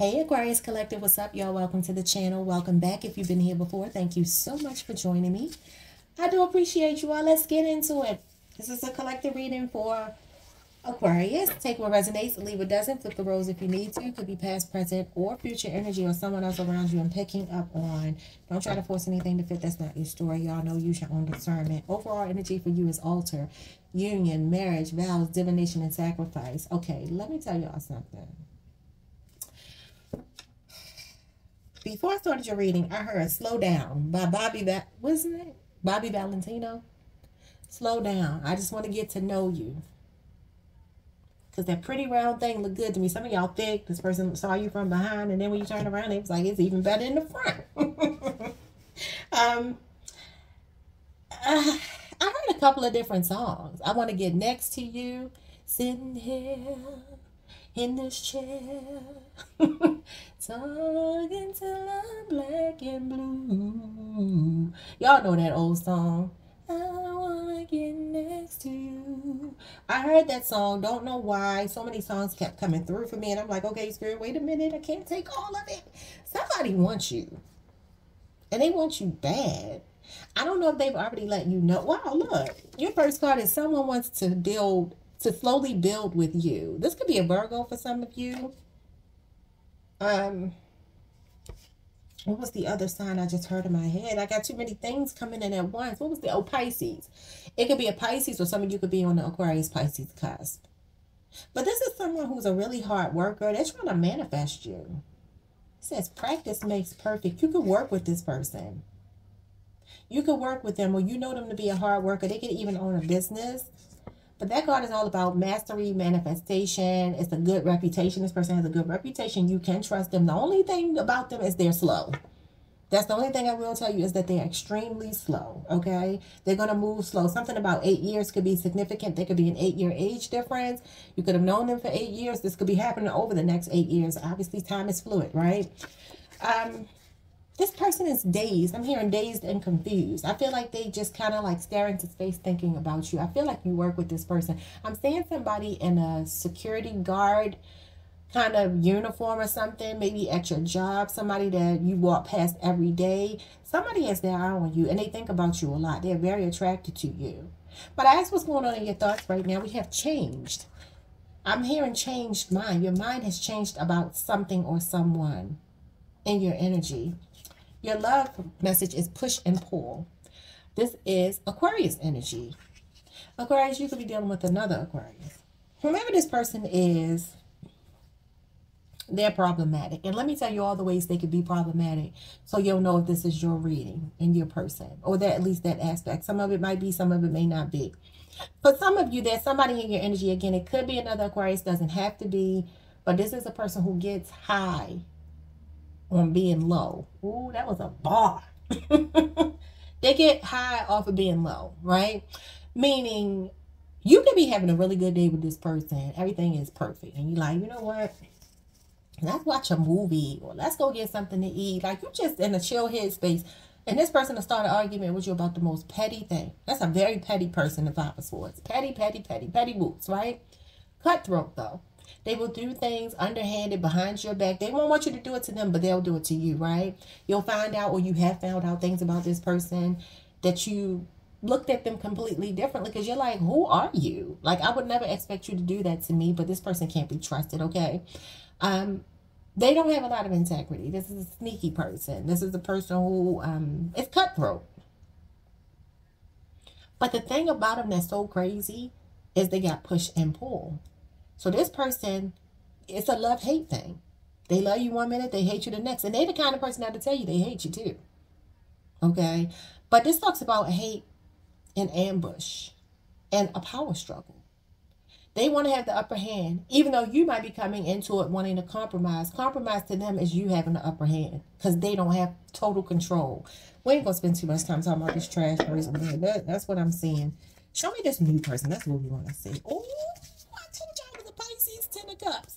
Hey Aquarius Collective, what's up y'all? Welcome to the channel. Welcome back if you've been here before. Thank you so much for joining me. I do appreciate you all. Let's get into it. This is a collective reading for Aquarius. Take what resonates, leave what doesn't. Flip the roles if you need to. It Could be past, present, or future energy or someone else around you and picking up on. Don't try to force anything to fit. That's not your story. Y'all know use your own discernment. Overall energy for you is altar, union, marriage, vows, divination, and sacrifice. Okay, let me tell y'all something. Before I started your reading, I heard Slow Down by Bobby, ba- wasn't it? Bobby Valentino. Slow down. I just want to get to know you. Because that pretty round thing looked good to me. Some of y'all think this person saw you from behind, and then when you turn around, it was like it's even better in the front. um, uh, I heard a couple of different songs. I want to get next to you, sitting here in this chair, talking till I'm black and blue. Y'all know that old song. I wanna get next to you. I heard that song, don't know why. So many songs kept coming through for me, and I'm like, okay, Spirit, wait a minute, I can't take all of it. Somebody wants you, and they want you bad. I don't know if they've already let you know. Wow, look, your first card is someone wants to build to slowly build with you. This could be a Virgo for some of you. Um, what was the other sign I just heard in my head? I got too many things coming in at once. What was the, oh, Pisces. It could be a Pisces or some of you could be on the Aquarius Pisces cusp. But this is someone who's a really hard worker. They're trying to manifest you. It says practice makes perfect. You can work with this person. You can work with them or you know them to be a hard worker. They could even own a business. But that card is all about mastery, manifestation. It's a good reputation. This person has a good reputation. You can trust them. The only thing about them is they're slow. That's the only thing I will tell you is that they're extremely slow, okay? They're going to move slow. Something about eight years could be significant. There could be an eight-year age difference. You could have known them for eight years. This could be happening over the next eight years. Obviously, time is fluid, right? Um, this person is dazed. I'm hearing dazed and confused. I feel like they just kind of like stare into space thinking about you. I feel like you work with this person. I'm seeing somebody in a security guard kind of uniform or something, maybe at your job, somebody that you walk past every day. Somebody has their eye on you and they think about you a lot. They're very attracted to you. But I ask what's going on in your thoughts right now. We have changed. I'm hearing changed mind. Your mind has changed about something or someone in your energy. Your love message is push and pull. This is Aquarius energy. Aquarius, you could be dealing with another Aquarius. Whomever this person is, they're problematic. And let me tell you all the ways they could be problematic so you'll know if this is your reading and your person or that at least that aspect. Some of it might be, some of it may not be. For some of you, there's somebody in your energy. Again, it could be another Aquarius, doesn't have to be, but this is a person who gets high on being low. Ooh, that was a bar. they get high off of being low, right? Meaning you could be having a really good day with this person. Everything is perfect. And you're like, you know what? Let's watch a movie or let's go get something to eat. Like you're just in a chill headspace. And this person will start an argument with you about the most petty thing. That's a very petty person, the Five of Swords. Petty, petty, petty, petty boots, right? Cutthroat, though. They will do things underhanded behind your back. They won't want you to do it to them, but they'll do it to you, right? You'll find out or you have found out things about this person that you looked at them completely differently because you're like, who are you? Like, I would never expect you to do that to me, but this person can't be trusted, okay? Um, they don't have a lot of integrity. This is a sneaky person. This is a person who um, is cutthroat. But the thing about them that's so crazy is they got push and pull. So this person, it's a love-hate thing. They love you one minute, they hate you the next. And they're the kind of person that to tell you they hate you too. Okay? But this talks about hate and ambush and a power struggle. They want to have the upper hand, even though you might be coming into it wanting to compromise. Compromise to them is you having the upper hand because they don't have total control. We ain't going to spend too much time talking about this trash person. That, that's what I'm seeing. Show me this new person. That's what we want to see. Oh, Ten of Cups.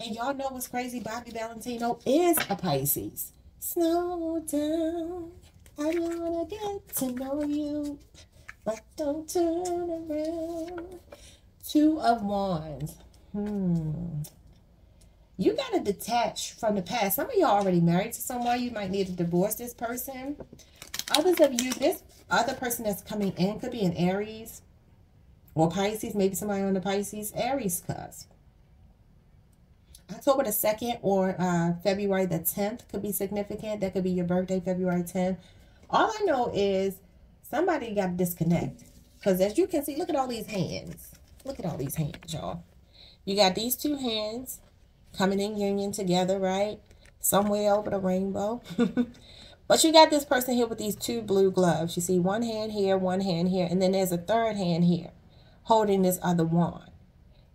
And y'all know what's crazy? Bobby Valentino is a Pisces. Slow down. I wanna get to know you, but don't turn around. Two of Wands. Hmm. You got to detach from the past. Some of y'all already married to someone. You might need to divorce this person. Others of you, this other person that's coming in could be an Aries or Pisces. Maybe somebody on the Pisces Aries cusp. October the 2nd or uh, February the 10th could be significant. That could be your birthday, February 10th. All I know is somebody got to disconnect. Because as you can see, look at all these hands. Look at all these hands, y'all. You got these two hands coming in union together, right? Somewhere over the rainbow. but you got this person here with these two blue gloves. You see one hand here, one hand here, and then there's a third hand here holding this other wand.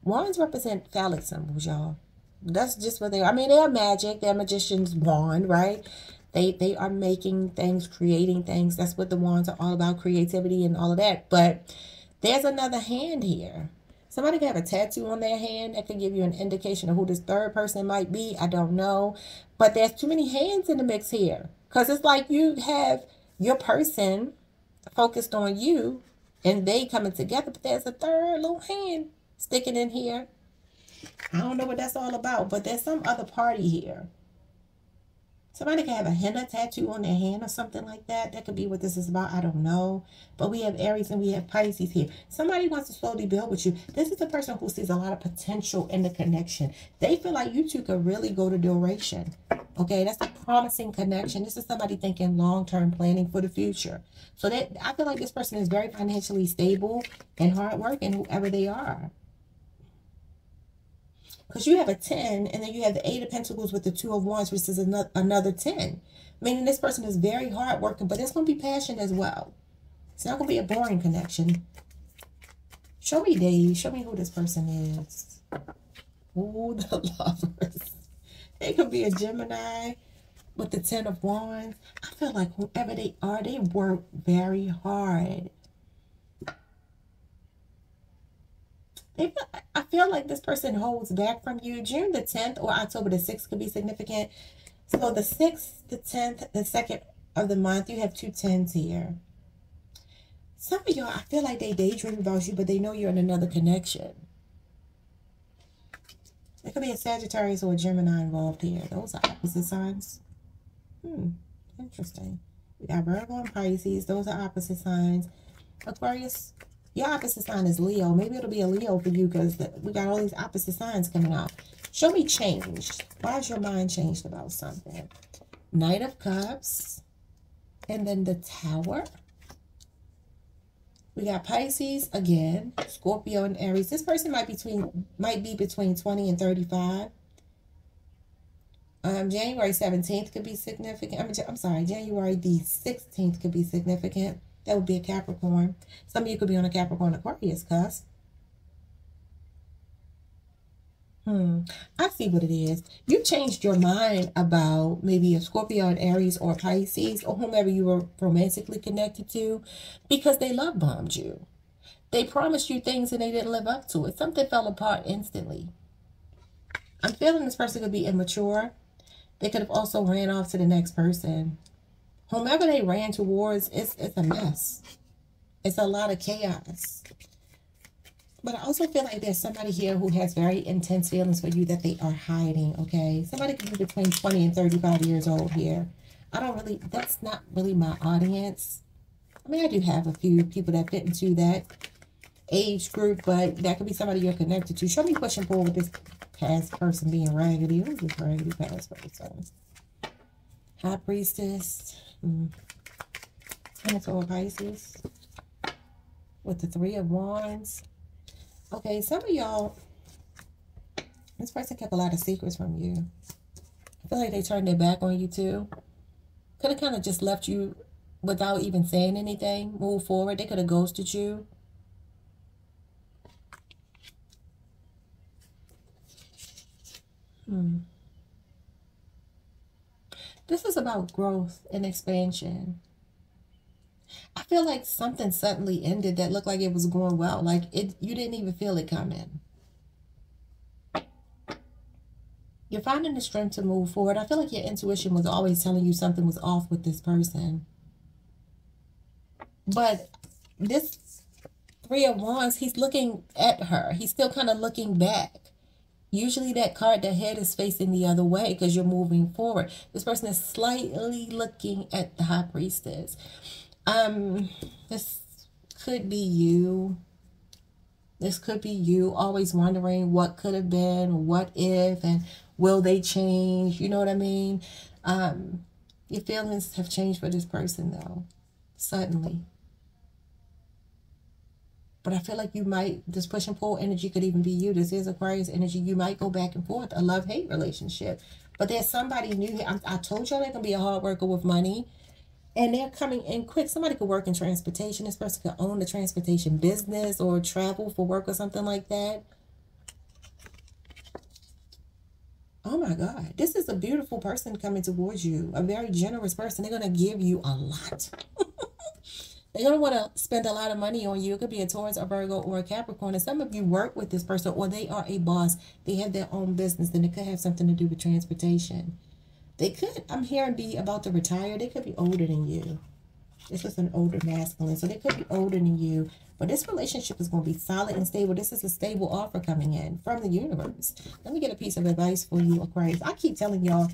Wands represent phallic symbols, y'all. That's just what they are. I mean, they're magic. They're magician's wand, right? They they are making things, creating things. That's what the wands are all about, creativity and all of that. But there's another hand here. Somebody could have a tattoo on their hand that could give you an indication of who this third person might be. I don't know. But there's too many hands in the mix here. Because it's like you have your person focused on you and they coming together, but there's a third little hand sticking in here. I don't know what that's all about, but there's some other party here. Somebody could have a henna tattoo on their hand or something like that. That could be what this is about. I don't know. But we have Aries and we have Pisces here. Somebody wants to slowly build with you. This is a person who sees a lot of potential in the connection. They feel like you two could really go to duration. Okay, that's a promising connection. This is somebody thinking long-term planning for the future. So that I feel like this person is very financially stable and hardworking, whoever they are. Because you have a 10, and then you have the 8 of Pentacles with the 2 of Wands, which is another, another 10. Meaning this person is very hardworking, but it's going to be passion as well. It's not going to be a boring connection. Show me, dazed. Show me who this person is. Ooh, the lovers. They could be a Gemini with the Ten of Wands. I feel like whoever they are, they work very hard. Feel, I feel like this person holds back from you. June the 10th or October the 6th could be significant. So the 6th, the 10th, the 2nd of the month, you have two tens here. Some of y'all, I feel like they daydream about you, but they know you're in another connection. It could be a Sagittarius or a Gemini involved here. Those are opposite signs. Hmm, interesting. We got Virgo and Pisces. Those are opposite signs. Aquarius, your opposite sign is Leo. Maybe it'll be a Leo for you because we got all these opposite signs coming out. Show me changed. Why has your mind changed about something? Knight of Cups. And then the Tower. We got Pisces again, Scorpio and Aries. This person might between might be between 20 and 35. Um, January 17th could be significant. I'm, I'm sorry, January the 16th could be significant. That would be a Capricorn. Some of you could be on a Capricorn Aquarius cusp. Hmm. I see what it is. You changed your mind about maybe a Scorpio, an Aries, or Pisces, or whomever you were romantically connected to, because they love bombed you. They promised you things and they didn't live up to it. Something fell apart instantly. I'm feeling this person could be immature. They could have also ran off to the next person whomever they ran towards, it's, it's a mess. It's a lot of chaos. But I also feel like there's somebody here who has very intense feelings for you that they are hiding, okay? Somebody could be between 20 and 35 years old here. I don't really, that's not really my audience. I mean, I do have a few people that fit into that age group, but that could be somebody you're connected to. Show me push and with this past person being raggedy. Who's this raggedy past person? High Priestess. Mm. Cancer Pisces. With the Three of Wands. Okay, some of y'all, this person kept a lot of secrets from you. I feel like they turned their back on you too. Could have kind of just left you without even saying anything. Move forward. They could have ghosted you. Hmm. This is about growth and expansion. I feel like something suddenly ended that looked like it was going well. Like it you didn't even feel it coming. You're finding the strength to move forward. I feel like your intuition was always telling you something was off with this person. But this three of wands, he's looking at her. He's still kind of looking back. Usually that card, the head is facing the other way because you're moving forward. This person is slightly looking at the high priestess. Um, this could be you. This could be you always wondering what could have been, what if, and will they change? You know what I mean? Um, your feelings have changed for this person though, suddenly. But I feel like you might, this push and pull energy could even be you. This is Aquarius energy. You might go back and forth, a love-hate relationship. But there's somebody new here. I, I told y'all they're going to be a hard worker with money. And they're coming in quick. Somebody could work in transportation. This person could own the transportation business or travel for work or something like that. Oh my God. This is a beautiful person coming towards you. A very generous person. They're going to give you a lot. They're going to want to spend a lot of money on you. It could be a Taurus, a Virgo, or a Capricorn. And some of you work with this person or they are a boss. They have their own business. Then it could have something to do with transportation. They could, I'm hearing, be about to retire. They could be older than you. This is an older masculine. So they could be older than you. But this relationship is going to be solid and stable. This is a stable offer coming in from the universe. Let me get a piece of advice for you, Aquarius. I keep telling y'all,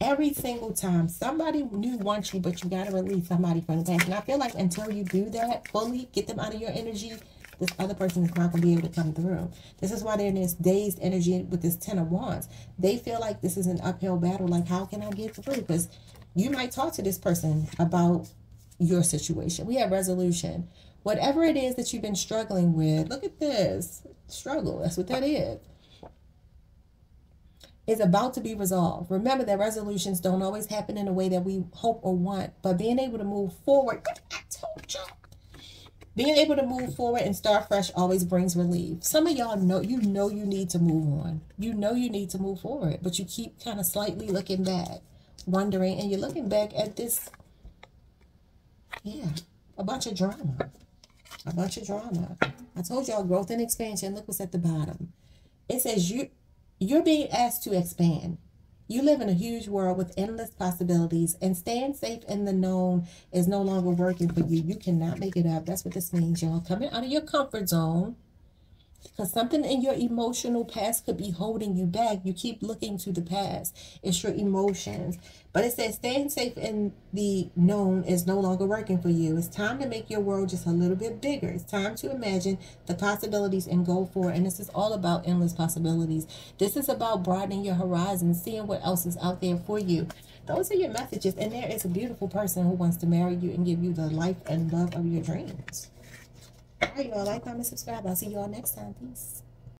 every single time somebody new wants you but you got to release somebody from the past. And i feel like until you do that fully get them out of your energy this other person is not going to be able to come through. This is why they're in this dazed energy with this ten of wands. They feel like this is an uphill battle. Like how can i get through? Because you might talk to this person about your situation. We have resolution. Whatever it is that you've been struggling with look at this. Struggle. That's what that is is about to be resolved. Remember that resolutions don't always happen in a way that we hope or want, but being able to move forward, I told y'all, being able to move forward and start fresh always brings relief. Some of y'all know, you know you need to move on. You know you need to move forward, but you keep kind of slightly looking back, wondering, and you're looking back at this, yeah, a bunch of drama. A bunch of drama. I told y'all growth and expansion. Look what's at the bottom. It says you you're being asked to expand. You live in a huge world with endless possibilities, and staying safe in the known is no longer working for you. You cannot make it up. That's what this means, y'all. Coming out of your comfort zone because something in your emotional past could be holding you back. You keep looking to the past. It's your emotions. But it says staying safe in the known is no longer working for you. It's time to make your world just a little bit bigger. It's time to imagine the possibilities and go for it. And this is all about endless possibilities. This is about broadening your horizon, seeing what else is out there for you. Those are your messages. And there is a beautiful person who wants to marry you and give you the life and love of your dreams. All right, y'all. Like, comment, subscribe. I'll see you all next time. Peace.